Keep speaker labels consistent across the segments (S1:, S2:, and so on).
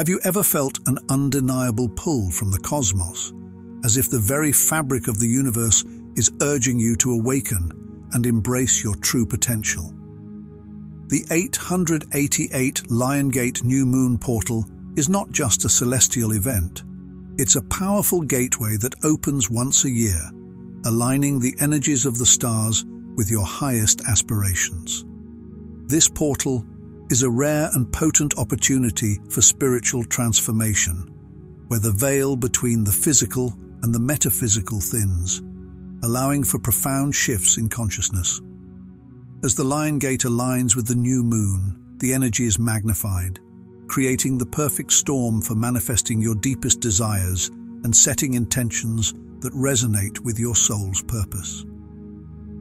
S1: Have you ever felt an undeniable pull from the cosmos, as if the very fabric of the universe is urging you to awaken and embrace your true potential? The 888 Lion Gate New Moon Portal is not just a celestial event. It's a powerful gateway that opens once a year, aligning the energies of the stars with your highest aspirations. This portal is a rare and potent opportunity for spiritual transformation, where the veil between the physical and the metaphysical thins, allowing for profound shifts in consciousness. As the Lion Gate aligns with the new moon, the energy is magnified, creating the perfect storm for manifesting your deepest desires and setting intentions that resonate with your soul's purpose.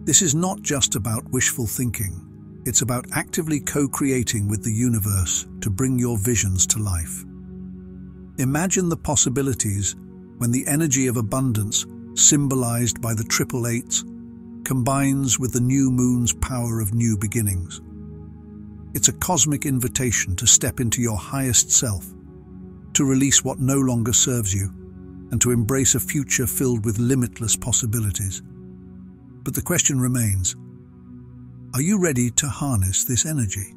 S1: This is not just about wishful thinking. It's about actively co-creating with the universe to bring your visions to life. Imagine the possibilities when the energy of abundance, symbolized by the triple eights, combines with the new moon's power of new beginnings. It's a cosmic invitation to step into your highest self, to release what no longer serves you, and to embrace a future filled with limitless possibilities. But the question remains, are you ready to harness this energy?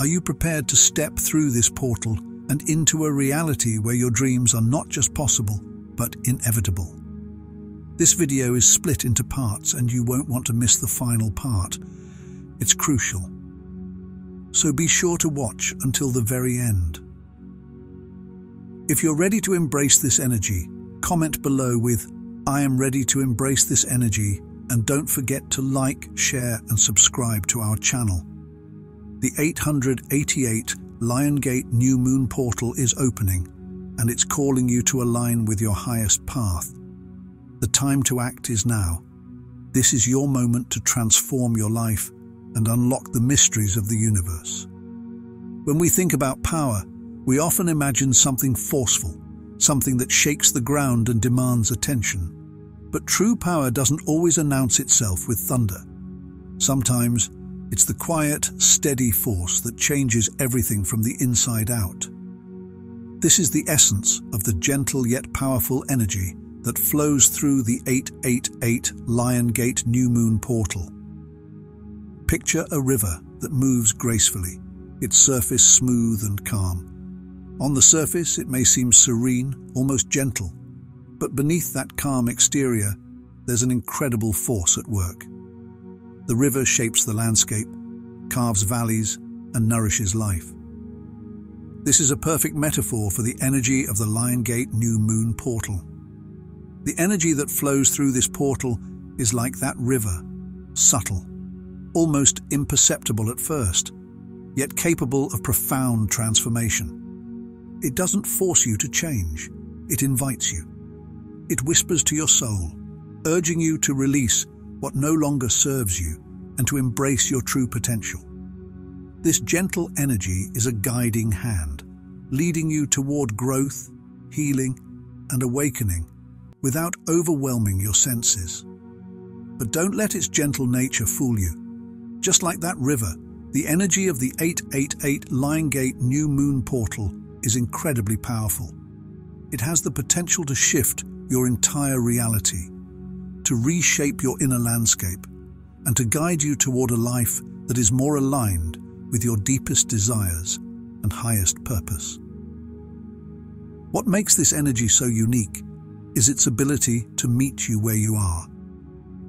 S1: Are you prepared to step through this portal and into a reality where your dreams are not just possible, but inevitable? This video is split into parts and you won't want to miss the final part. It's crucial. So be sure to watch until the very end. If you're ready to embrace this energy, comment below with, I am ready to embrace this energy and don't forget to like, share and subscribe to our channel. The 888 Lion Gate New Moon Portal is opening and it's calling you to align with your highest path. The time to act is now. This is your moment to transform your life and unlock the mysteries of the universe. When we think about power, we often imagine something forceful, something that shakes the ground and demands attention. But true power doesn't always announce itself with thunder. Sometimes it's the quiet, steady force that changes everything from the inside out. This is the essence of the gentle yet powerful energy that flows through the 888 Lion Gate New Moon portal. Picture a river that moves gracefully, its surface smooth and calm. On the surface, it may seem serene, almost gentle, but beneath that calm exterior, there's an incredible force at work. The river shapes the landscape, carves valleys, and nourishes life. This is a perfect metaphor for the energy of the Lion Gate New Moon portal. The energy that flows through this portal is like that river, subtle, almost imperceptible at first, yet capable of profound transformation. It doesn't force you to change, it invites you. It whispers to your soul, urging you to release what no longer serves you and to embrace your true potential. This gentle energy is a guiding hand, leading you toward growth, healing, and awakening without overwhelming your senses. But don't let its gentle nature fool you. Just like that river, the energy of the 888 Lion Gate New Moon Portal is incredibly powerful. It has the potential to shift your entire reality, to reshape your inner landscape, and to guide you toward a life that is more aligned with your deepest desires and highest purpose. What makes this energy so unique is its ability to meet you where you are.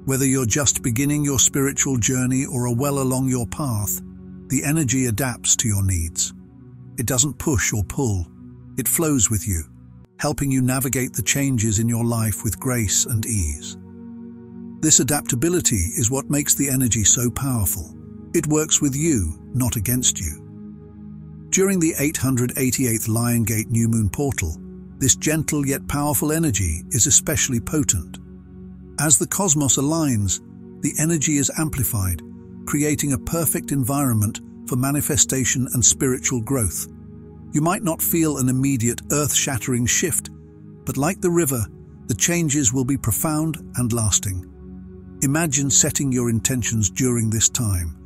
S1: Whether you're just beginning your spiritual journey or are well along your path, the energy adapts to your needs. It doesn't push or pull, it flows with you, helping you navigate the changes in your life with grace and ease. This adaptability is what makes the energy so powerful. It works with you, not against you. During the 888th Lion Gate New Moon Portal, this gentle yet powerful energy is especially potent. As the cosmos aligns, the energy is amplified, creating a perfect environment for manifestation and spiritual growth. You might not feel an immediate earth-shattering shift, but like the river, the changes will be profound and lasting. Imagine setting your intentions during this time.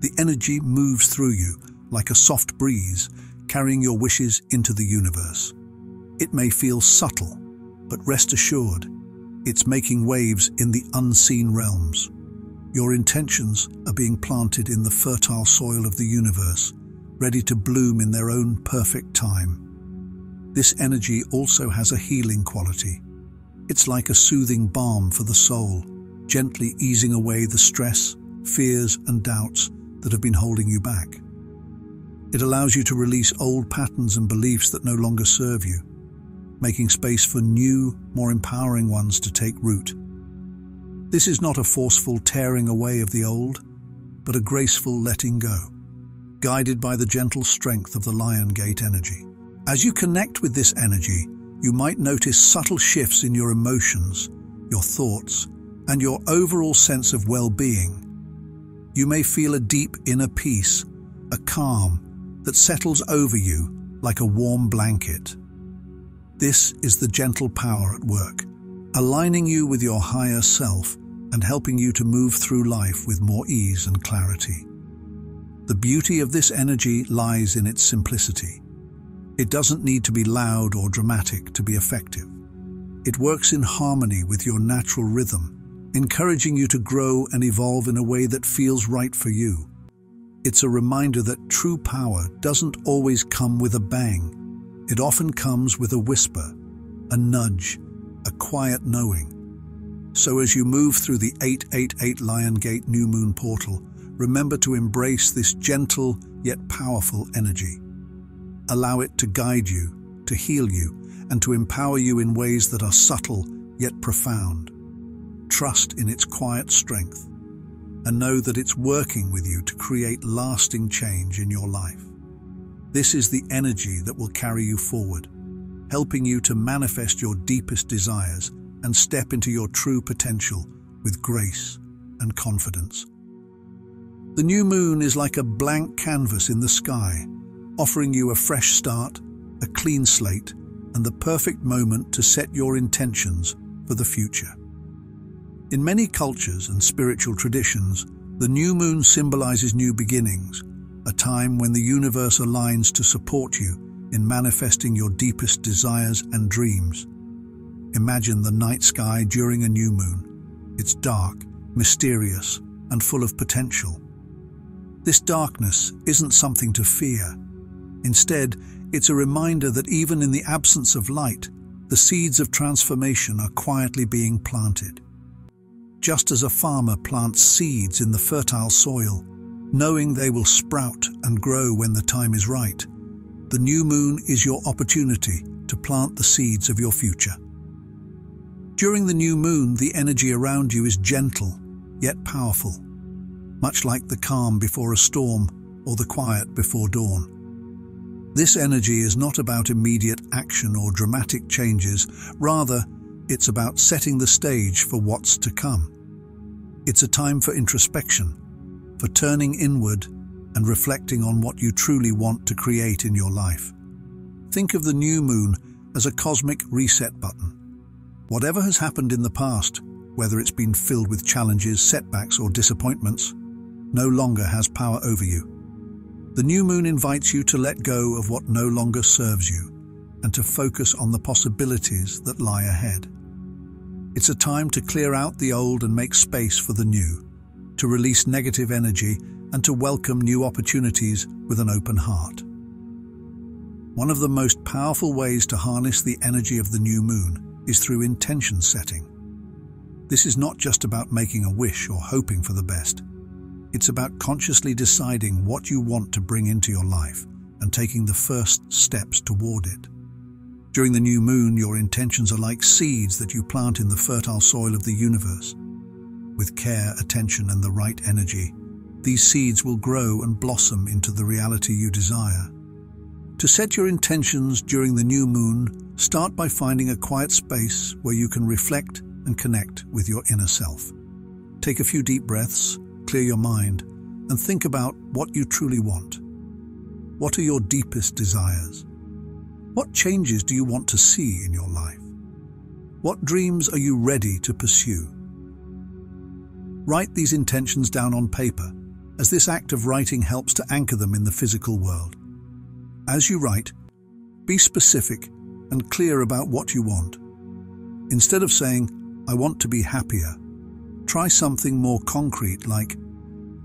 S1: The energy moves through you like a soft breeze, carrying your wishes into the universe. It may feel subtle, but rest assured, it's making waves in the unseen realms. Your intentions are being planted in the fertile soil of the universe, ready to bloom in their own perfect time. This energy also has a healing quality. It's like a soothing balm for the soul, gently easing away the stress, fears and doubts that have been holding you back. It allows you to release old patterns and beliefs that no longer serve you, making space for new, more empowering ones to take root. This is not a forceful tearing away of the old, but a graceful letting go, guided by the gentle strength of the Lion Gate energy. As you connect with this energy, you might notice subtle shifts in your emotions, your thoughts, and your overall sense of well-being. You may feel a deep inner peace, a calm that settles over you like a warm blanket. This is the gentle power at work, aligning you with your higher self and helping you to move through life with more ease and clarity. The beauty of this energy lies in its simplicity. It doesn't need to be loud or dramatic to be effective. It works in harmony with your natural rhythm, encouraging you to grow and evolve in a way that feels right for you. It's a reminder that true power doesn't always come with a bang. It often comes with a whisper, a nudge, a quiet knowing. So as you move through the 888 Lion Gate New Moon portal, remember to embrace this gentle yet powerful energy. Allow it to guide you, to heal you, and to empower you in ways that are subtle yet profound. Trust in its quiet strength and know that it's working with you to create lasting change in your life. This is the energy that will carry you forward, helping you to manifest your deepest desires and step into your true potential with grace and confidence. The new moon is like a blank canvas in the sky, offering you a fresh start, a clean slate, and the perfect moment to set your intentions for the future. In many cultures and spiritual traditions, the new moon symbolizes new beginnings, a time when the universe aligns to support you in manifesting your deepest desires and dreams. Imagine the night sky during a new moon. It's dark, mysterious, and full of potential. This darkness isn't something to fear. Instead, it's a reminder that even in the absence of light, the seeds of transformation are quietly being planted. Just as a farmer plants seeds in the fertile soil, knowing they will sprout and grow when the time is right, the new moon is your opportunity to plant the seeds of your future. During the new moon, the energy around you is gentle, yet powerful, much like the calm before a storm or the quiet before dawn. This energy is not about immediate action or dramatic changes, rather, it's about setting the stage for what's to come. It's a time for introspection, for turning inward and reflecting on what you truly want to create in your life. Think of the new moon as a cosmic reset button. Whatever has happened in the past, whether it's been filled with challenges, setbacks or disappointments, no longer has power over you. The new moon invites you to let go of what no longer serves you and to focus on the possibilities that lie ahead. It's a time to clear out the old and make space for the new, to release negative energy and to welcome new opportunities with an open heart. One of the most powerful ways to harness the energy of the new moon is through intention setting. This is not just about making a wish or hoping for the best. It's about consciously deciding what you want to bring into your life and taking the first steps toward it. During the new moon, your intentions are like seeds that you plant in the fertile soil of the universe. With care, attention, and the right energy, these seeds will grow and blossom into the reality you desire. To set your intentions during the new moon, start by finding a quiet space where you can reflect and connect with your inner self. Take a few deep breaths clear your mind and think about what you truly want. What are your deepest desires? What changes do you want to see in your life? What dreams are you ready to pursue? Write these intentions down on paper, as this act of writing helps to anchor them in the physical world. As you write, be specific and clear about what you want. Instead of saying, I want to be happier, try something more concrete like,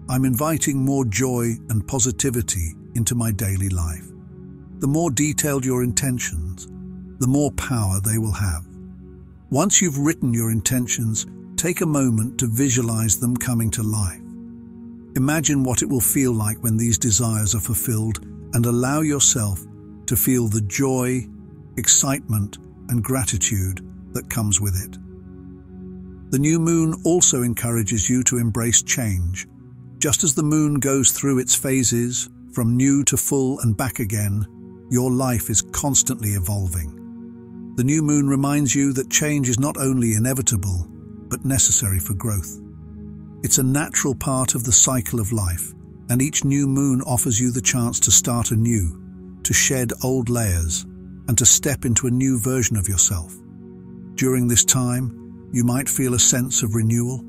S1: I'm inviting more joy and positivity into my daily life. The more detailed your intentions, the more power they will have. Once you've written your intentions, take a moment to visualize them coming to life. Imagine what it will feel like when these desires are fulfilled and allow yourself to feel the joy, excitement, and gratitude that comes with it. The new moon also encourages you to embrace change. Just as the moon goes through its phases, from new to full and back again, your life is constantly evolving. The new moon reminds you that change is not only inevitable, but necessary for growth. It's a natural part of the cycle of life, and each new moon offers you the chance to start anew, to shed old layers, and to step into a new version of yourself. During this time, you might feel a sense of renewal,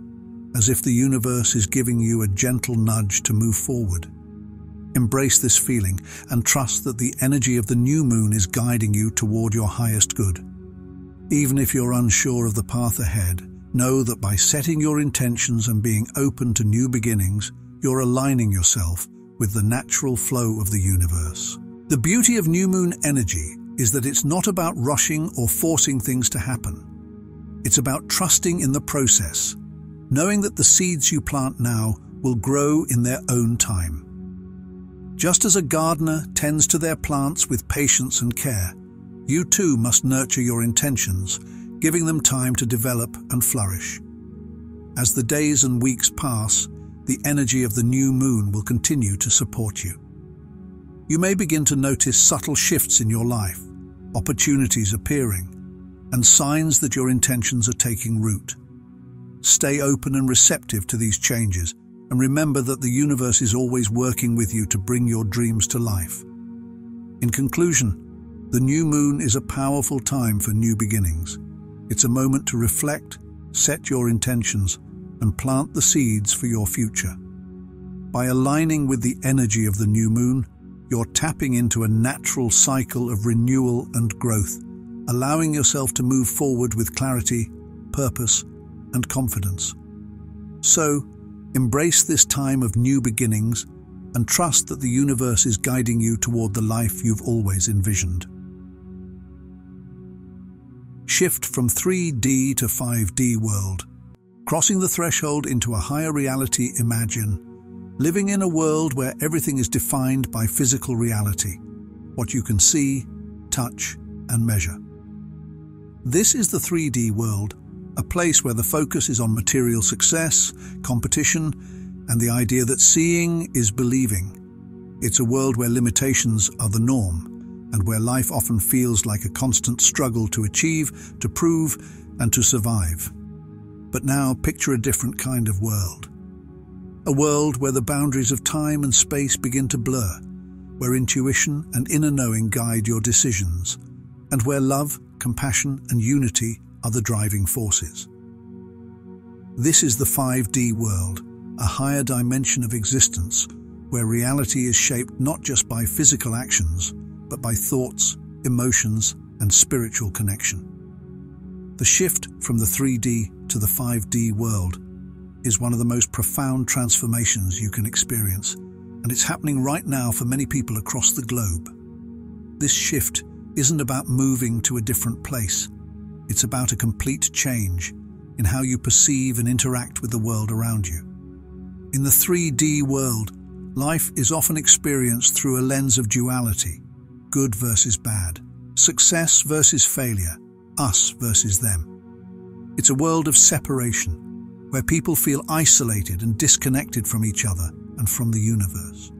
S1: as if the universe is giving you a gentle nudge to move forward. Embrace this feeling and trust that the energy of the new moon is guiding you toward your highest good. Even if you're unsure of the path ahead, know that by setting your intentions and being open to new beginnings, you're aligning yourself with the natural flow of the universe. The beauty of new moon energy is that it's not about rushing or forcing things to happen. It's about trusting in the process, knowing that the seeds you plant now will grow in their own time. Just as a gardener tends to their plants with patience and care, you too must nurture your intentions, giving them time to develop and flourish. As the days and weeks pass, the energy of the new moon will continue to support you. You may begin to notice subtle shifts in your life, opportunities appearing, and signs that your intentions are taking root. Stay open and receptive to these changes and remember that the universe is always working with you to bring your dreams to life. In conclusion, the new moon is a powerful time for new beginnings. It's a moment to reflect, set your intentions, and plant the seeds for your future. By aligning with the energy of the new moon, you're tapping into a natural cycle of renewal and growth, allowing yourself to move forward with clarity, purpose, and confidence. So, Embrace this time of new beginnings and trust that the universe is guiding you toward the life you've always envisioned. Shift from 3D to 5D world. Crossing the threshold into a higher reality, imagine living in a world where everything is defined by physical reality, what you can see, touch, and measure. This is the 3D world a place where the focus is on material success, competition, and the idea that seeing is believing. It's a world where limitations are the norm, and where life often feels like a constant struggle to achieve, to prove, and to survive. But now picture a different kind of world. A world where the boundaries of time and space begin to blur, where intuition and inner knowing guide your decisions, and where love, compassion, and unity are the driving forces. This is the 5D world, a higher dimension of existence where reality is shaped not just by physical actions, but by thoughts, emotions, and spiritual connection. The shift from the 3D to the 5D world is one of the most profound transformations you can experience, and it's happening right now for many people across the globe. This shift isn't about moving to a different place, it's about a complete change in how you perceive and interact with the world around you. In the 3D world, life is often experienced through a lens of duality good versus bad, success versus failure, us versus them. It's a world of separation, where people feel isolated and disconnected from each other and from the universe.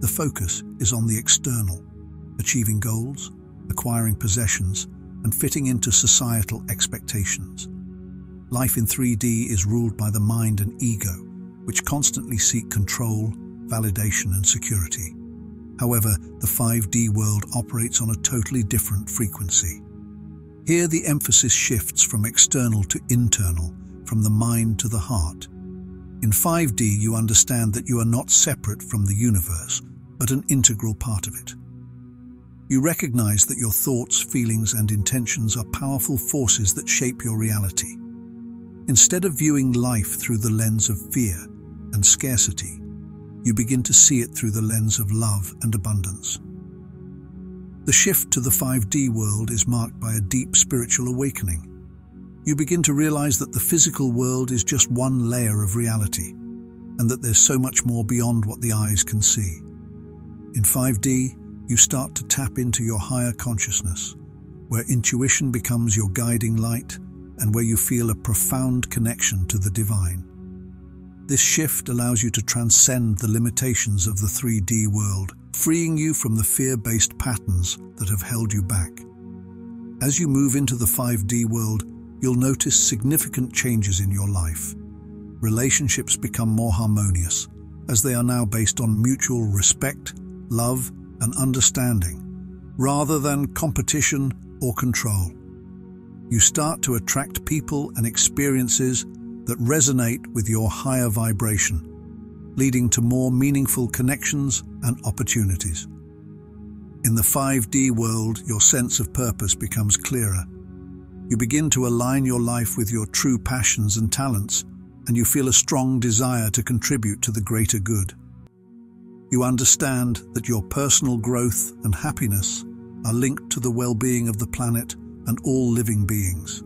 S1: The focus is on the external, achieving goals, acquiring possessions, and fitting into societal expectations. Life in 3D is ruled by the mind and ego, which constantly seek control, validation, and security. However, the 5D world operates on a totally different frequency. Here, the emphasis shifts from external to internal, from the mind to the heart. In 5D, you understand that you are not separate from the universe, but an integral part of it. You recognize that your thoughts, feelings, and intentions are powerful forces that shape your reality. Instead of viewing life through the lens of fear and scarcity, you begin to see it through the lens of love and abundance. The shift to the 5D world is marked by a deep spiritual awakening. You begin to realize that the physical world is just one layer of reality, and that there's so much more beyond what the eyes can see. In 5D, you start to tap into your higher consciousness, where intuition becomes your guiding light and where you feel a profound connection to the divine. This shift allows you to transcend the limitations of the 3D world, freeing you from the fear-based patterns that have held you back. As you move into the 5D world, you'll notice significant changes in your life. Relationships become more harmonious, as they are now based on mutual respect, love, and understanding, rather than competition or control. You start to attract people and experiences that resonate with your higher vibration, leading to more meaningful connections and opportunities. In the 5D world, your sense of purpose becomes clearer. You begin to align your life with your true passions and talents, and you feel a strong desire to contribute to the greater good. You understand that your personal growth and happiness are linked to the well-being of the planet and all living beings,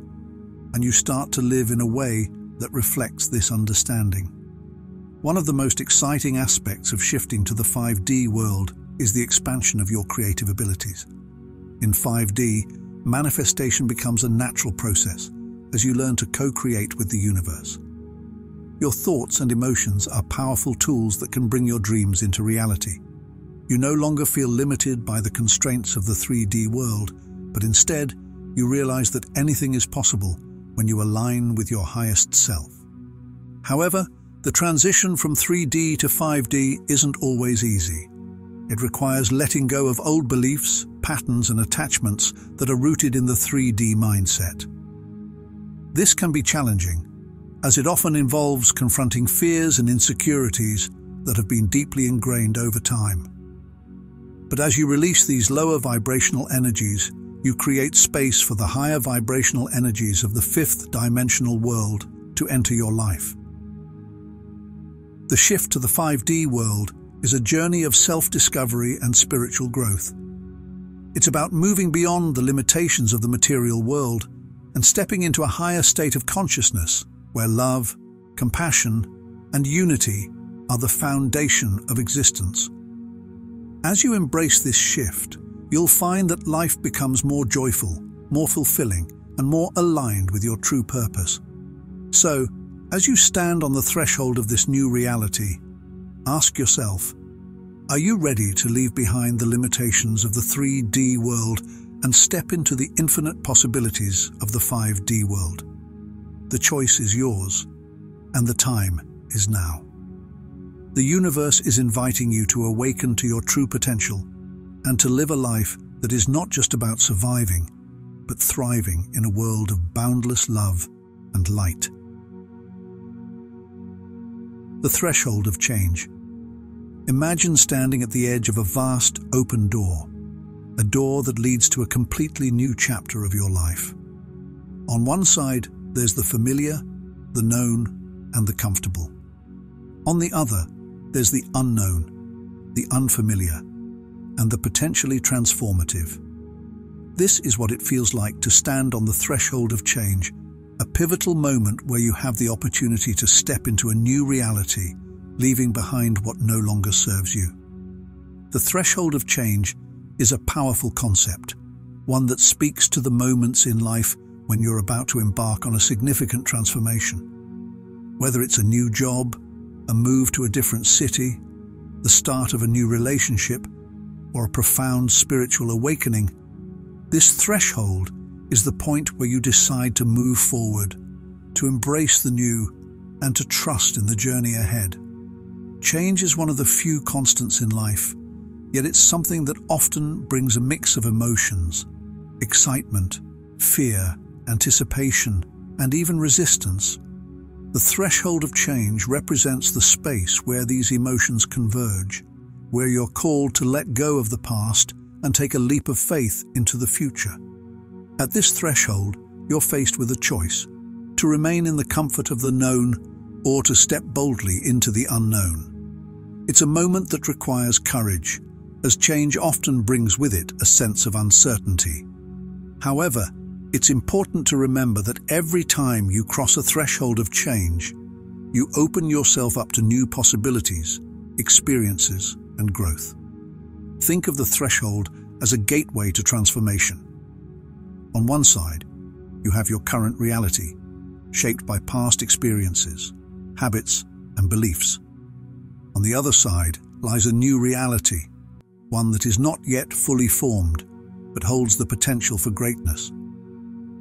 S1: and you start to live in a way that reflects this understanding. One of the most exciting aspects of shifting to the 5D world is the expansion of your creative abilities. In 5D, manifestation becomes a natural process as you learn to co-create with the universe. Your thoughts and emotions are powerful tools that can bring your dreams into reality. You no longer feel limited by the constraints of the 3D world, but instead, you realize that anything is possible when you align with your highest self. However, the transition from 3D to 5D isn't always easy. It requires letting go of old beliefs, patterns and attachments that are rooted in the 3D mindset. This can be challenging, as it often involves confronting fears and insecurities that have been deeply ingrained over time. But as you release these lower vibrational energies, you create space for the higher vibrational energies of the fifth dimensional world to enter your life. The shift to the 5D world is a journey of self-discovery and spiritual growth. It's about moving beyond the limitations of the material world and stepping into a higher state of consciousness where love, compassion, and unity are the foundation of existence. As you embrace this shift, you'll find that life becomes more joyful, more fulfilling, and more aligned with your true purpose. So, as you stand on the threshold of this new reality, ask yourself, are you ready to leave behind the limitations of the 3D world and step into the infinite possibilities of the 5D world? The choice is yours, and the time is now. The universe is inviting you to awaken to your true potential and to live a life that is not just about surviving, but thriving in a world of boundless love and light. The threshold of change. Imagine standing at the edge of a vast open door, a door that leads to a completely new chapter of your life. On one side, there's the familiar, the known, and the comfortable. On the other, there's the unknown, the unfamiliar, and the potentially transformative. This is what it feels like to stand on the threshold of change, a pivotal moment where you have the opportunity to step into a new reality, leaving behind what no longer serves you. The threshold of change is a powerful concept, one that speaks to the moments in life when you're about to embark on a significant transformation. Whether it's a new job, a move to a different city, the start of a new relationship, or a profound spiritual awakening, this threshold is the point where you decide to move forward, to embrace the new, and to trust in the journey ahead. Change is one of the few constants in life, yet it's something that often brings a mix of emotions, excitement, fear, anticipation, and even resistance. The threshold of change represents the space where these emotions converge, where you're called to let go of the past and take a leap of faith into the future. At this threshold, you're faced with a choice to remain in the comfort of the known or to step boldly into the unknown. It's a moment that requires courage, as change often brings with it a sense of uncertainty. However, it's important to remember that every time you cross a threshold of change, you open yourself up to new possibilities, experiences, and growth. Think of the threshold as a gateway to transformation. On one side, you have your current reality, shaped by past experiences, habits, and beliefs. On the other side lies a new reality, one that is not yet fully formed, but holds the potential for greatness.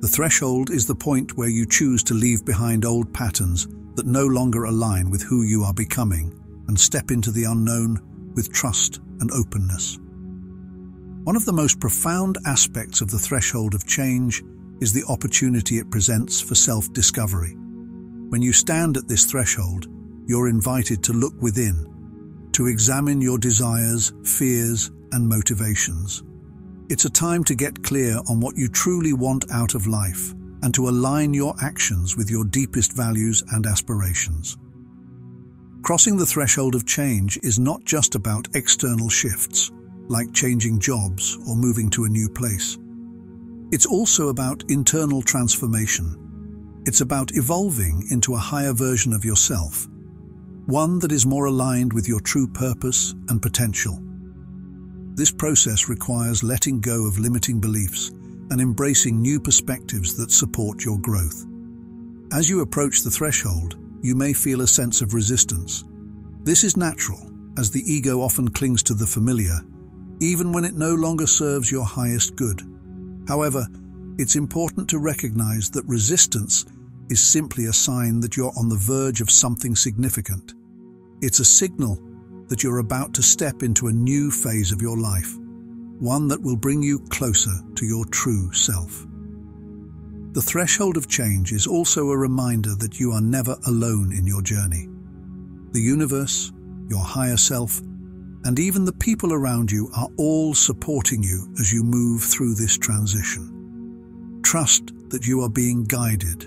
S1: The threshold is the point where you choose to leave behind old patterns that no longer align with who you are becoming and step into the unknown with trust and openness. One of the most profound aspects of the threshold of change is the opportunity it presents for self-discovery. When you stand at this threshold, you're invited to look within, to examine your desires, fears, and motivations. It's a time to get clear on what you truly want out of life and to align your actions with your deepest values and aspirations. Crossing the threshold of change is not just about external shifts, like changing jobs or moving to a new place. It's also about internal transformation. It's about evolving into a higher version of yourself, one that is more aligned with your true purpose and potential. This process requires letting go of limiting beliefs and embracing new perspectives that support your growth. As you approach the threshold, you may feel a sense of resistance. This is natural, as the ego often clings to the familiar, even when it no longer serves your highest good. However, it's important to recognize that resistance is simply a sign that you're on the verge of something significant. It's a signal that you're about to step into a new phase of your life, one that will bring you closer to your true self. The threshold of change is also a reminder that you are never alone in your journey. The universe, your higher self, and even the people around you are all supporting you as you move through this transition. Trust that you are being guided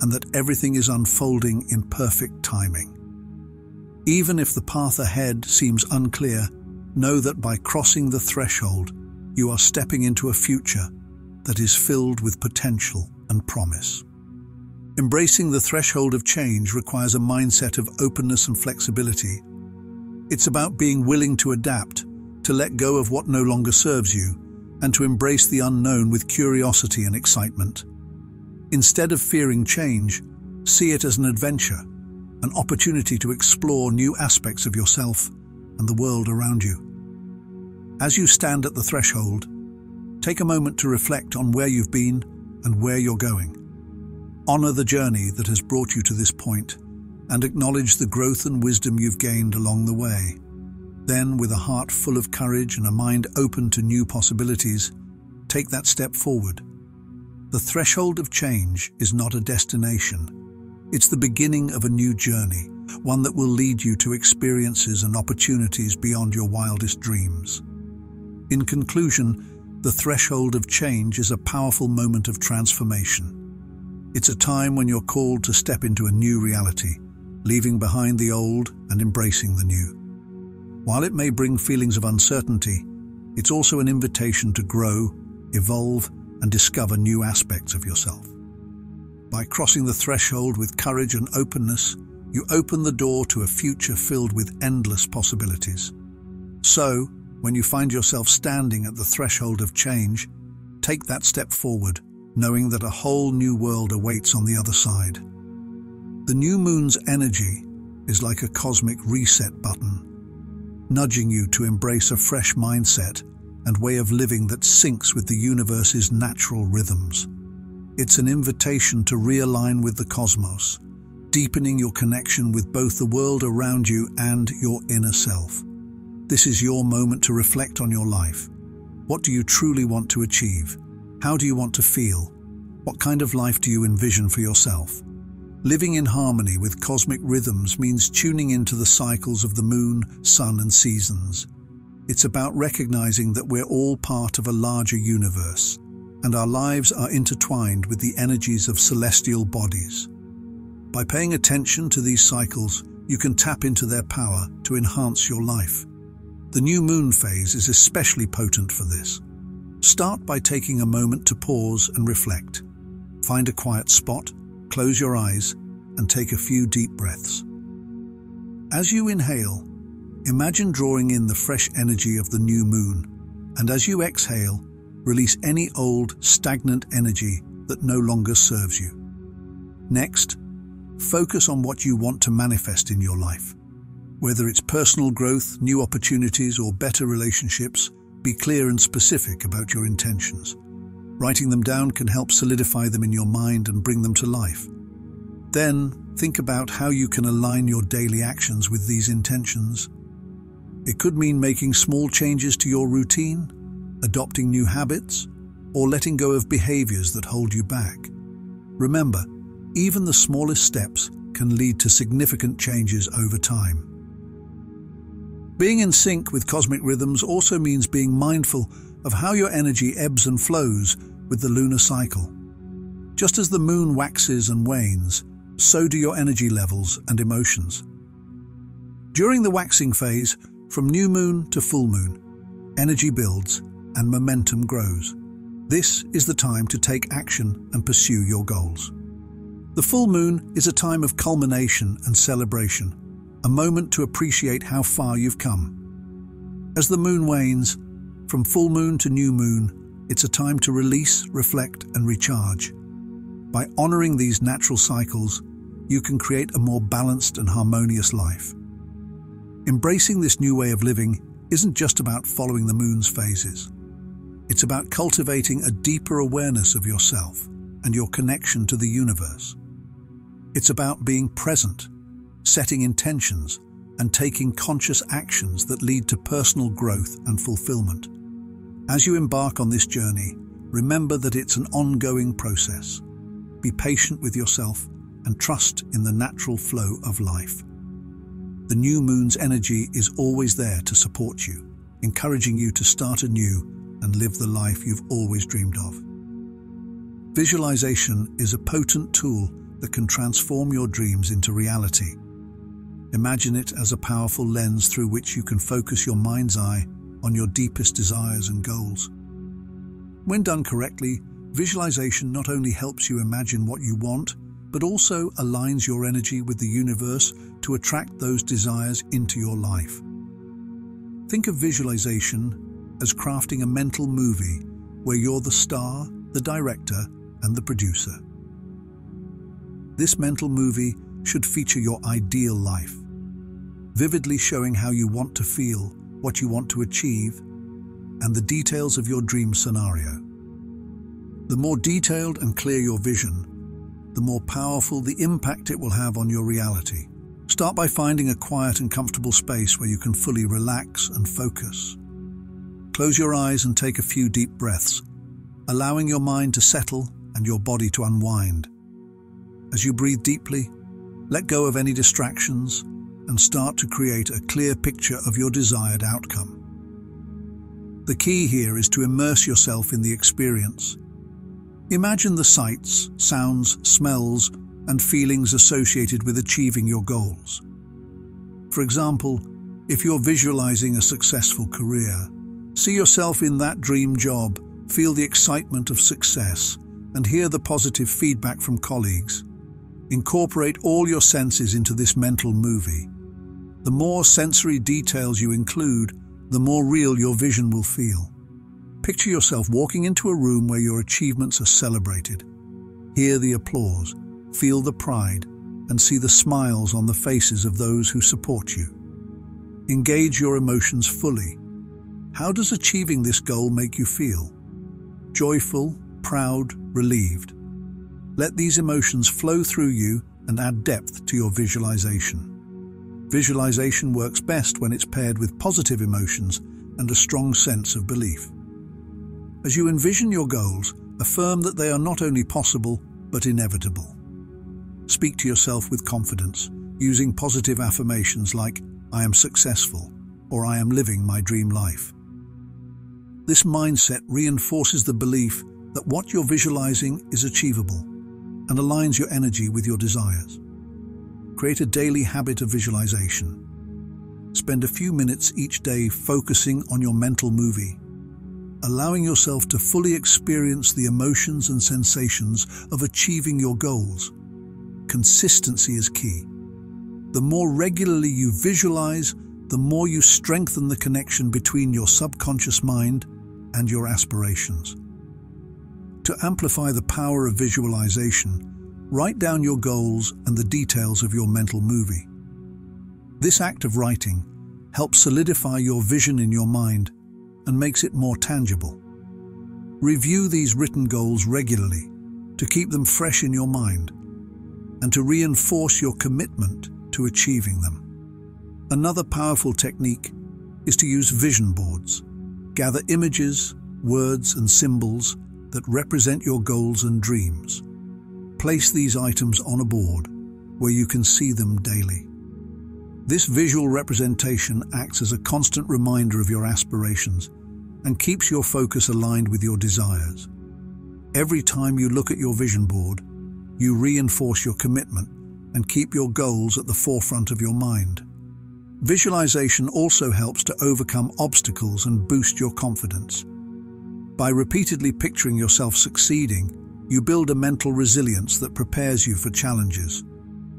S1: and that everything is unfolding in perfect timing. Even if the path ahead seems unclear, know that by crossing the threshold, you are stepping into a future that is filled with potential and promise. Embracing the threshold of change requires a mindset of openness and flexibility it's about being willing to adapt, to let go of what no longer serves you, and to embrace the unknown with curiosity and excitement. Instead of fearing change, see it as an adventure, an opportunity to explore new aspects of yourself and the world around you. As you stand at the threshold, take a moment to reflect on where you've been and where you're going. Honor the journey that has brought you to this point and acknowledge the growth and wisdom you've gained along the way. Then, with a heart full of courage and a mind open to new possibilities, take that step forward. The threshold of change is not a destination. It's the beginning of a new journey, one that will lead you to experiences and opportunities beyond your wildest dreams. In conclusion, the threshold of change is a powerful moment of transformation. It's a time when you're called to step into a new reality, leaving behind the old and embracing the new. While it may bring feelings of uncertainty, it's also an invitation to grow, evolve, and discover new aspects of yourself. By crossing the threshold with courage and openness, you open the door to a future filled with endless possibilities. So, when you find yourself standing at the threshold of change, take that step forward, knowing that a whole new world awaits on the other side. The new moon's energy is like a cosmic reset button, nudging you to embrace a fresh mindset and way of living that syncs with the universe's natural rhythms. It's an invitation to realign with the cosmos, deepening your connection with both the world around you and your inner self. This is your moment to reflect on your life. What do you truly want to achieve? How do you want to feel? What kind of life do you envision for yourself? Living in harmony with cosmic rhythms means tuning into the cycles of the moon, sun and seasons. It's about recognizing that we're all part of a larger universe, and our lives are intertwined with the energies of celestial bodies. By paying attention to these cycles, you can tap into their power to enhance your life. The new moon phase is especially potent for this. Start by taking a moment to pause and reflect. Find a quiet spot, close your eyes, and take a few deep breaths. As you inhale, imagine drawing in the fresh energy of the new moon, and as you exhale, release any old, stagnant energy that no longer serves you. Next, focus on what you want to manifest in your life. Whether it's personal growth, new opportunities, or better relationships, be clear and specific about your intentions. Writing them down can help solidify them in your mind and bring them to life. Then, think about how you can align your daily actions with these intentions. It could mean making small changes to your routine, adopting new habits, or letting go of behaviors that hold you back. Remember, even the smallest steps can lead to significant changes over time. Being in sync with cosmic rhythms also means being mindful of how your energy ebbs and flows with the lunar cycle. Just as the moon waxes and wanes, so do your energy levels and emotions. During the waxing phase, from new moon to full moon, energy builds and momentum grows. This is the time to take action and pursue your goals. The full moon is a time of culmination and celebration, a moment to appreciate how far you've come. As the moon wanes, from full moon to new moon, it's a time to release, reflect, and recharge. By honoring these natural cycles, you can create a more balanced and harmonious life. Embracing this new way of living isn't just about following the moon's phases. It's about cultivating a deeper awareness of yourself and your connection to the universe. It's about being present setting intentions, and taking conscious actions that lead to personal growth and fulfillment. As you embark on this journey, remember that it's an ongoing process. Be patient with yourself and trust in the natural flow of life. The new moon's energy is always there to support you, encouraging you to start anew and live the life you've always dreamed of. Visualization is a potent tool that can transform your dreams into reality Imagine it as a powerful lens through which you can focus your mind's eye on your deepest desires and goals. When done correctly, visualization not only helps you imagine what you want, but also aligns your energy with the universe to attract those desires into your life. Think of visualization as crafting a mental movie where you're the star, the director, and the producer. This mental movie should feature your ideal life, vividly showing how you want to feel, what you want to achieve, and the details of your dream scenario. The more detailed and clear your vision, the more powerful the impact it will have on your reality. Start by finding a quiet and comfortable space where you can fully relax and focus. Close your eyes and take a few deep breaths, allowing your mind to settle and your body to unwind. As you breathe deeply, let go of any distractions and start to create a clear picture of your desired outcome. The key here is to immerse yourself in the experience. Imagine the sights, sounds, smells, and feelings associated with achieving your goals. For example, if you're visualizing a successful career, see yourself in that dream job, feel the excitement of success, and hear the positive feedback from colleagues. Incorporate all your senses into this mental movie. The more sensory details you include, the more real your vision will feel. Picture yourself walking into a room where your achievements are celebrated. Hear the applause, feel the pride, and see the smiles on the faces of those who support you. Engage your emotions fully. How does achieving this goal make you feel? Joyful, proud, relieved. Let these emotions flow through you and add depth to your visualization. Visualization works best when it's paired with positive emotions and a strong sense of belief. As you envision your goals, affirm that they are not only possible, but inevitable. Speak to yourself with confidence, using positive affirmations like, I am successful, or I am living my dream life. This mindset reinforces the belief that what you're visualizing is achievable and aligns your energy with your desires. Create a daily habit of visualization. Spend a few minutes each day focusing on your mental movie, allowing yourself to fully experience the emotions and sensations of achieving your goals. Consistency is key. The more regularly you visualize, the more you strengthen the connection between your subconscious mind and your aspirations. To amplify the power of visualization, write down your goals and the details of your mental movie. This act of writing helps solidify your vision in your mind and makes it more tangible. Review these written goals regularly to keep them fresh in your mind and to reinforce your commitment to achieving them. Another powerful technique is to use vision boards. Gather images, words and symbols that represent your goals and dreams. Place these items on a board where you can see them daily. This visual representation acts as a constant reminder of your aspirations and keeps your focus aligned with your desires. Every time you look at your vision board, you reinforce your commitment and keep your goals at the forefront of your mind. Visualization also helps to overcome obstacles and boost your confidence. By repeatedly picturing yourself succeeding, you build a mental resilience that prepares you for challenges.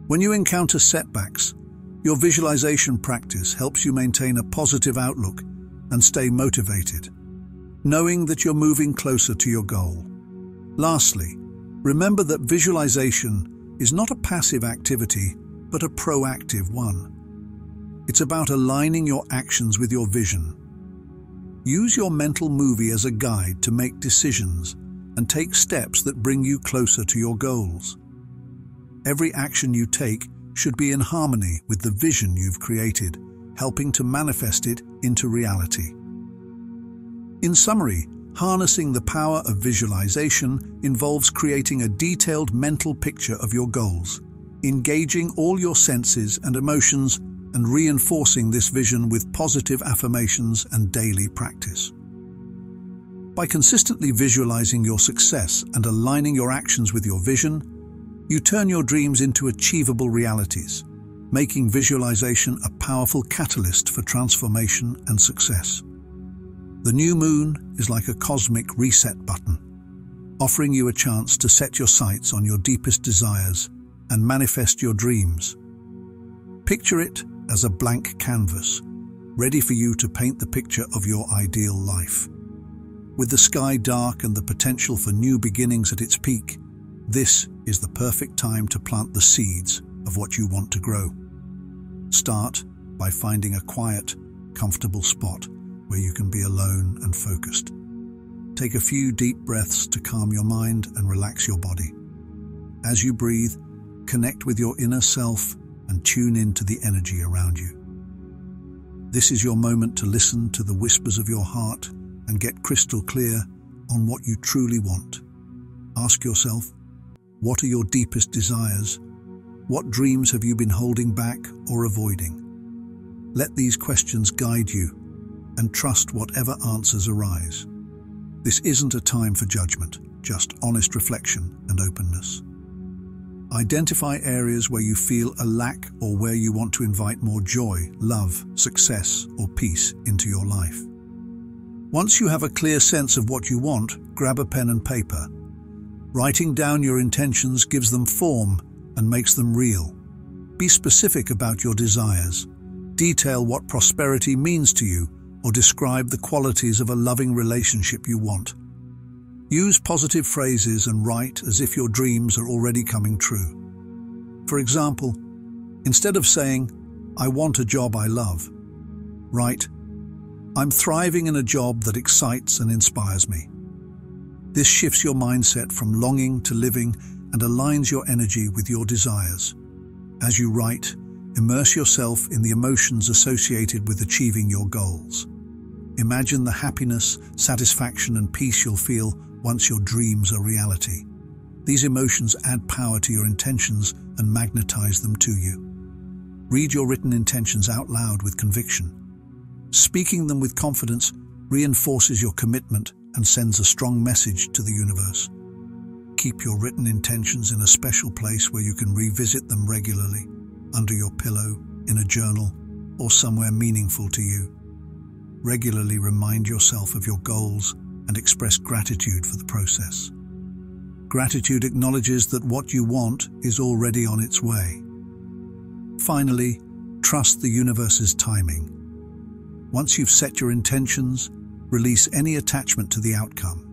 S1: When you encounter setbacks, your visualization practice helps you maintain a positive outlook and stay motivated, knowing that you're moving closer to your goal. Lastly, remember that visualization is not a passive activity, but a proactive one. It's about aligning your actions with your vision. Use your mental movie as a guide to make decisions and take steps that bring you closer to your goals. Every action you take should be in harmony with the vision you've created, helping to manifest it into reality. In summary, Harnessing the power of visualization involves creating a detailed mental picture of your goals, engaging all your senses and emotions, and reinforcing this vision with positive affirmations and daily practice. By consistently visualizing your success and aligning your actions with your vision, you turn your dreams into achievable realities, making visualization a powerful catalyst for transformation and success. The new moon is like a cosmic reset button, offering you a chance to set your sights on your deepest desires and manifest your dreams. Picture it as a blank canvas, ready for you to paint the picture of your ideal life. With the sky dark and the potential for new beginnings at its peak, this is the perfect time to plant the seeds of what you want to grow. Start by finding a quiet, comfortable spot where you can be alone and focused. Take a few deep breaths to calm your mind and relax your body. As you breathe, connect with your inner self and tune in to the energy around you. This is your moment to listen to the whispers of your heart and get crystal clear on what you truly want. Ask yourself, what are your deepest desires? What dreams have you been holding back or avoiding? Let these questions guide you and trust whatever answers arise. This isn't a time for judgment, just honest reflection and openness. Identify areas where you feel a lack or where you want to invite more joy, love, success, or peace into your life. Once you have a clear sense of what you want, grab a pen and paper. Writing down your intentions gives them form and makes them real. Be specific about your desires. Detail what prosperity means to you or describe the qualities of a loving relationship you want. Use positive phrases and write as if your dreams are already coming true. For example, instead of saying, I want a job I love, write, I'm thriving in a job that excites and inspires me. This shifts your mindset from longing to living and aligns your energy with your desires. As you write, immerse yourself in the emotions associated with achieving your goals. Imagine the happiness, satisfaction and peace you'll feel once your dreams are reality. These emotions add power to your intentions and magnetize them to you. Read your written intentions out loud with conviction. Speaking them with confidence reinforces your commitment and sends a strong message to the universe. Keep your written intentions in a special place where you can revisit them regularly, under your pillow, in a journal, or somewhere meaningful to you. Regularly remind yourself of your goals and express gratitude for the process. Gratitude acknowledges that what you want is already on its way. Finally, trust the universe's timing. Once you've set your intentions, release any attachment to the outcome.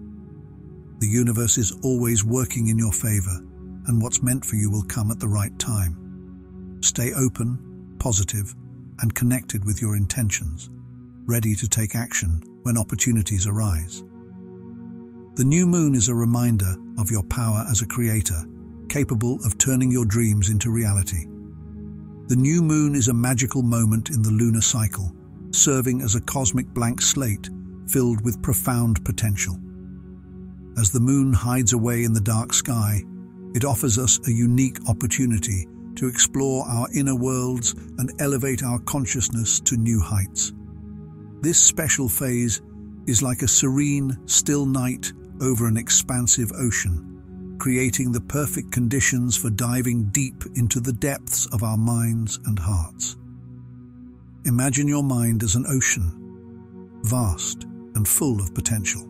S1: The universe is always working in your favor, and what's meant for you will come at the right time. Stay open, positive, and connected with your intentions, ready to take action when opportunities arise. The new moon is a reminder of your power as a creator, capable of turning your dreams into reality. The new moon is a magical moment in the lunar cycle, serving as a cosmic blank slate filled with profound potential. As the moon hides away in the dark sky, it offers us a unique opportunity to explore our inner worlds and elevate our consciousness to new heights. This special phase is like a serene, still night over an expansive ocean, creating the perfect conditions for diving deep into the depths of our minds and hearts. Imagine your mind as an ocean, vast and full of potential.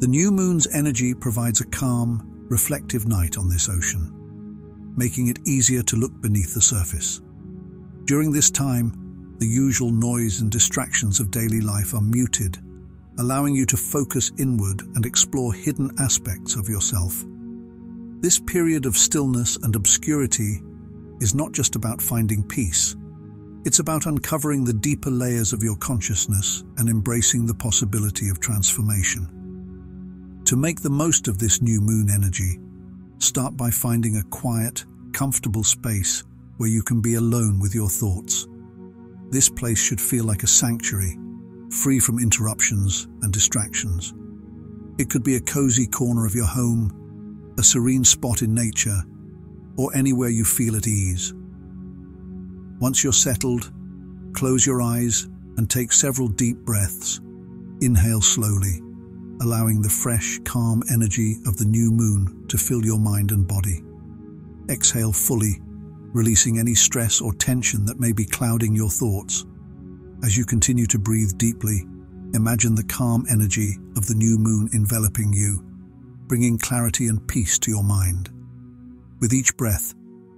S1: The new moon's energy provides a calm, reflective night on this ocean, making it easier to look beneath the surface. During this time, the usual noise and distractions of daily life are muted, allowing you to focus inward and explore hidden aspects of yourself. This period of stillness and obscurity is not just about finding peace, it's about uncovering the deeper layers of your consciousness and embracing the possibility of transformation. To make the most of this new moon energy, start by finding a quiet, comfortable space where you can be alone with your thoughts. This place should feel like a sanctuary, free from interruptions and distractions. It could be a cozy corner of your home, a serene spot in nature, or anywhere you feel at ease. Once you're settled, close your eyes and take several deep breaths. Inhale slowly allowing the fresh, calm energy of the new moon to fill your mind and body. Exhale fully, releasing any stress or tension that may be clouding your thoughts. As you continue to breathe deeply, imagine the calm energy of the new moon enveloping you, bringing clarity and peace to your mind. With each breath,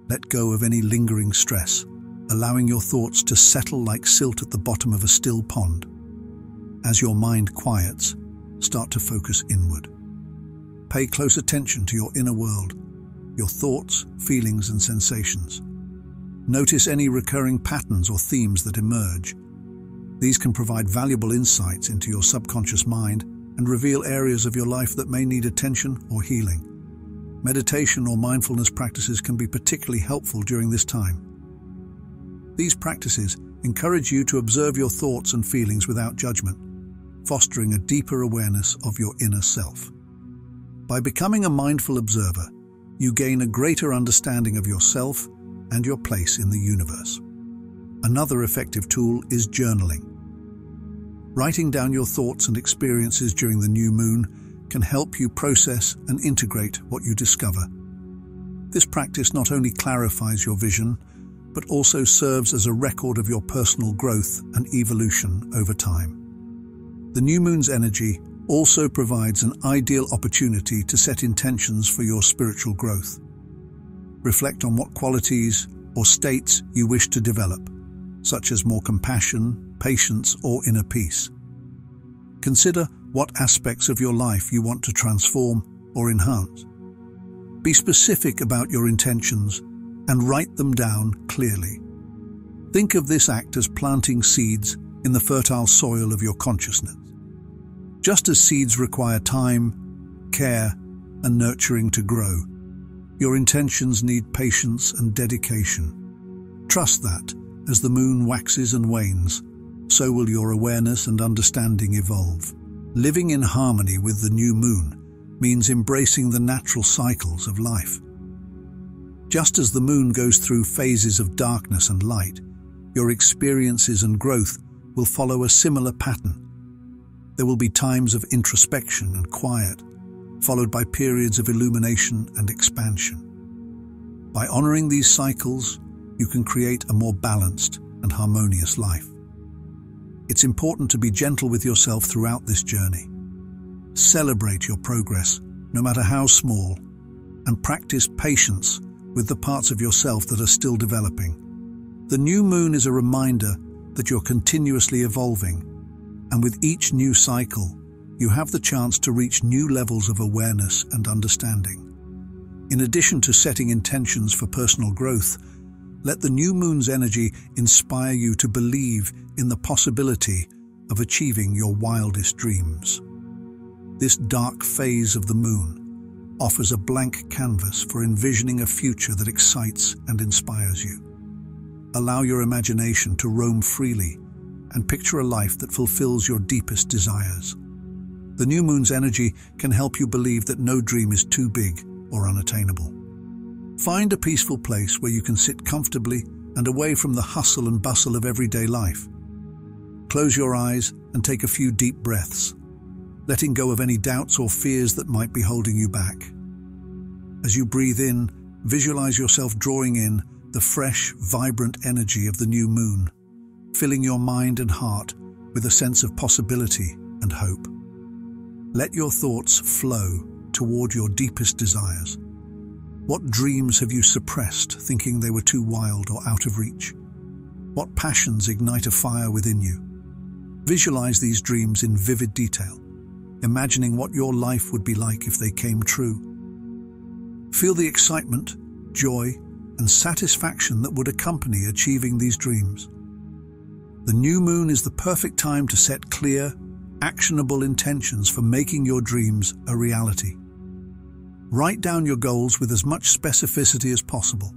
S1: let go of any lingering stress, allowing your thoughts to settle like silt at the bottom of a still pond. As your mind quiets, start to focus inward. Pay close attention to your inner world, your thoughts, feelings, and sensations. Notice any recurring patterns or themes that emerge. These can provide valuable insights into your subconscious mind and reveal areas of your life that may need attention or healing. Meditation or mindfulness practices can be particularly helpful during this time. These practices encourage you to observe your thoughts and feelings without judgment fostering a deeper awareness of your inner self. By becoming a mindful observer, you gain a greater understanding of yourself and your place in the universe. Another effective tool is journaling. Writing down your thoughts and experiences during the new moon can help you process and integrate what you discover. This practice not only clarifies your vision, but also serves as a record of your personal growth and evolution over time. The new moon's energy also provides an ideal opportunity to set intentions for your spiritual growth. Reflect on what qualities or states you wish to develop, such as more compassion, patience, or inner peace. Consider what aspects of your life you want to transform or enhance. Be specific about your intentions and write them down clearly. Think of this act as planting seeds in the fertile soil of your consciousness. Just as seeds require time, care, and nurturing to grow, your intentions need patience and dedication. Trust that, as the moon waxes and wanes, so will your awareness and understanding evolve. Living in harmony with the new moon means embracing the natural cycles of life. Just as the moon goes through phases of darkness and light, your experiences and growth will follow a similar pattern. There will be times of introspection and quiet, followed by periods of illumination and expansion. By honoring these cycles, you can create a more balanced and harmonious life. It's important to be gentle with yourself throughout this journey. Celebrate your progress, no matter how small, and practice patience with the parts of yourself that are still developing. The new moon is a reminder that you're continuously evolving, and with each new cycle, you have the chance to reach new levels of awareness and understanding. In addition to setting intentions for personal growth, let the new moon's energy inspire you to believe in the possibility of achieving your wildest dreams. This dark phase of the moon offers a blank canvas for envisioning a future that excites and inspires you. Allow your imagination to roam freely and picture a life that fulfills your deepest desires. The new moon's energy can help you believe that no dream is too big or unattainable. Find a peaceful place where you can sit comfortably and away from the hustle and bustle of everyday life. Close your eyes and take a few deep breaths, letting go of any doubts or fears that might be holding you back. As you breathe in, visualize yourself drawing in the fresh, vibrant energy of the new moon, filling your mind and heart with a sense of possibility and hope. Let your thoughts flow toward your deepest desires what dreams have you suppressed, thinking they were too wild or out of reach? What passions ignite a fire within you? Visualize these dreams in vivid detail, imagining what your life would be like if they came true. Feel the excitement, joy, and satisfaction that would accompany achieving these dreams. The new moon is the perfect time to set clear, actionable intentions for making your dreams a reality. Write down your goals with as much specificity as possible,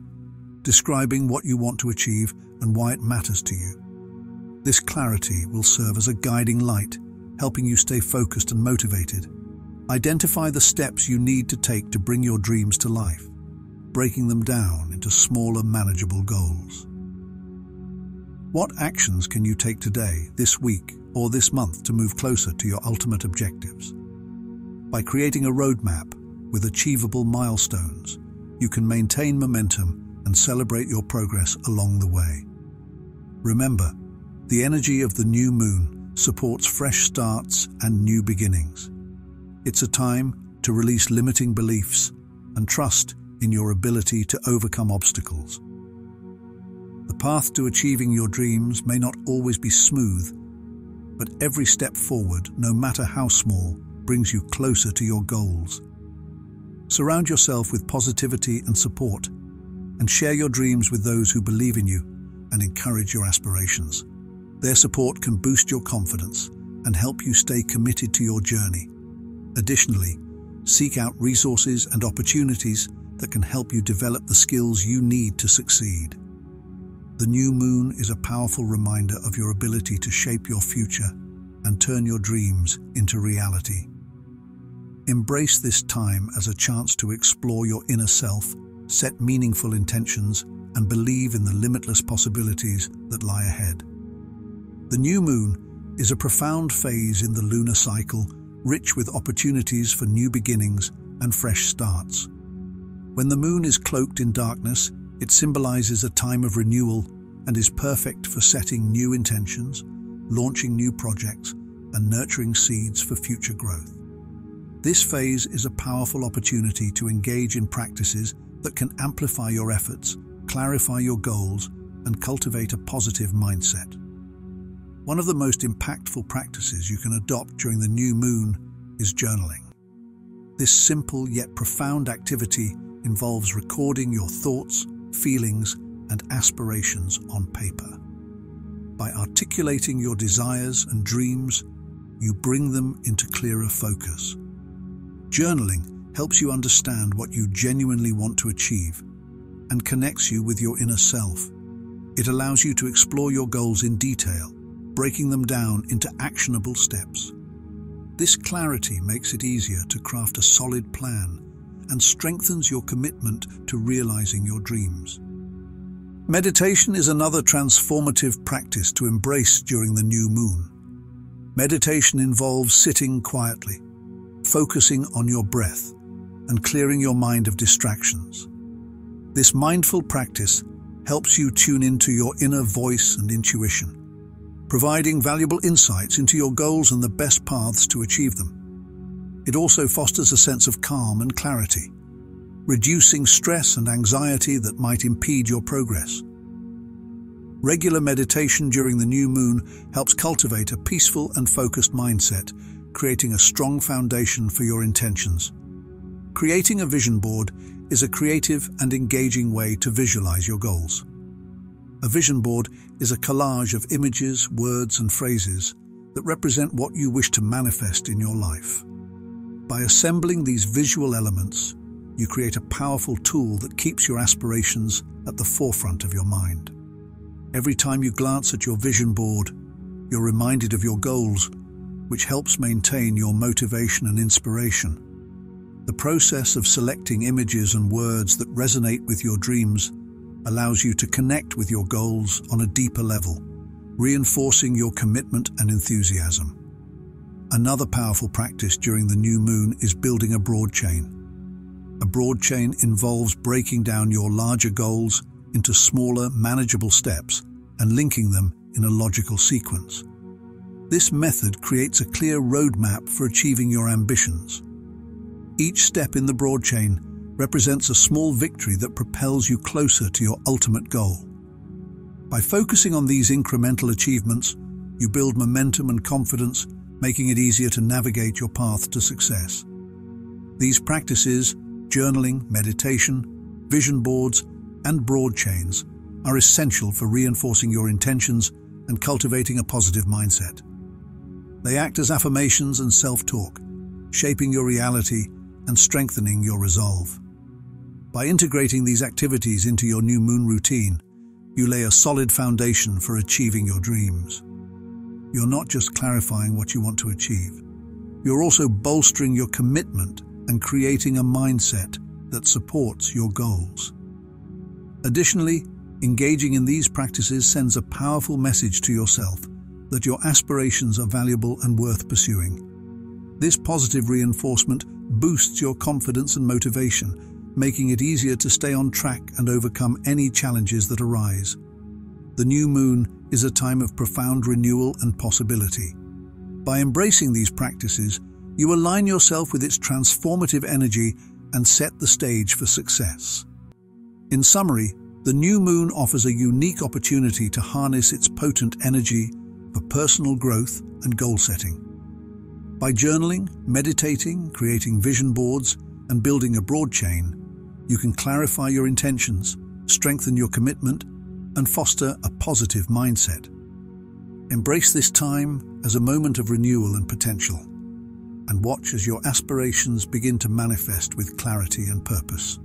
S1: describing what you want to achieve and why it matters to you. This clarity will serve as a guiding light, helping you stay focused and motivated. Identify the steps you need to take to bring your dreams to life, breaking them down into smaller, manageable goals. What actions can you take today, this week, or this month to move closer to your ultimate objectives? By creating a roadmap with achievable milestones, you can maintain momentum and celebrate your progress along the way. Remember, the energy of the new moon supports fresh starts and new beginnings. It's a time to release limiting beliefs and trust in your ability to overcome obstacles. The path to achieving your dreams may not always be smooth, but every step forward, no matter how small, brings you closer to your goals. Surround yourself with positivity and support, and share your dreams with those who believe in you and encourage your aspirations. Their support can boost your confidence and help you stay committed to your journey. Additionally, seek out resources and opportunities that can help you develop the skills you need to succeed. The new moon is a powerful reminder of your ability to shape your future and turn your dreams into reality. Embrace this time as a chance to explore your inner self, set meaningful intentions, and believe in the limitless possibilities that lie ahead. The new moon is a profound phase in the lunar cycle, rich with opportunities for new beginnings and fresh starts. When the moon is cloaked in darkness, it symbolizes a time of renewal and is perfect for setting new intentions, launching new projects, and nurturing seeds for future growth. This phase is a powerful opportunity to engage in practices that can amplify your efforts, clarify your goals, and cultivate a positive mindset. One of the most impactful practices you can adopt during the new moon is journaling. This simple yet profound activity involves recording your thoughts, feelings, and aspirations on paper. By articulating your desires and dreams, you bring them into clearer focus. Journaling helps you understand what you genuinely want to achieve and connects you with your inner self. It allows you to explore your goals in detail, breaking them down into actionable steps. This clarity makes it easier to craft a solid plan and strengthens your commitment to realizing your dreams. Meditation is another transformative practice to embrace during the new moon. Meditation involves sitting quietly, focusing on your breath, and clearing your mind of distractions. This mindful practice helps you tune into your inner voice and intuition, providing valuable insights into your goals and the best paths to achieve them. It also fosters a sense of calm and clarity, reducing stress and anxiety that might impede your progress. Regular meditation during the new moon helps cultivate a peaceful and focused mindset, creating a strong foundation for your intentions. Creating a vision board is a creative and engaging way to visualize your goals. A vision board is a collage of images, words, and phrases that represent what you wish to manifest in your life. By assembling these visual elements, you create a powerful tool that keeps your aspirations at the forefront of your mind. Every time you glance at your vision board, you're reminded of your goals, which helps maintain your motivation and inspiration. The process of selecting images and words that resonate with your dreams allows you to connect with your goals on a deeper level, reinforcing your commitment and enthusiasm. Another powerful practice during the new moon is building a broad chain. A broad chain involves breaking down your larger goals into smaller, manageable steps and linking them in a logical sequence. This method creates a clear roadmap for achieving your ambitions. Each step in the broad chain represents a small victory that propels you closer to your ultimate goal. By focusing on these incremental achievements, you build momentum and confidence, making it easier to navigate your path to success. These practices, journaling, meditation, vision boards, and broad chains, are essential for reinforcing your intentions and cultivating a positive mindset. They act as affirmations and self-talk, shaping your reality and strengthening your resolve. By integrating these activities into your new moon routine, you lay a solid foundation for achieving your dreams. You're not just clarifying what you want to achieve, you're also bolstering your commitment and creating a mindset that supports your goals. Additionally, engaging in these practices sends a powerful message to yourself that your aspirations are valuable and worth pursuing. This positive reinforcement boosts your confidence and motivation, making it easier to stay on track and overcome any challenges that arise. The new moon is a time of profound renewal and possibility. By embracing these practices, you align yourself with its transformative energy and set the stage for success. In summary, the new moon offers a unique opportunity to harness its potent energy personal growth and goal setting. By journaling, meditating, creating vision boards, and building a broad chain, you can clarify your intentions, strengthen your commitment, and foster a positive mindset. Embrace this time as a moment of renewal and potential, and watch as your aspirations begin to manifest with clarity and purpose.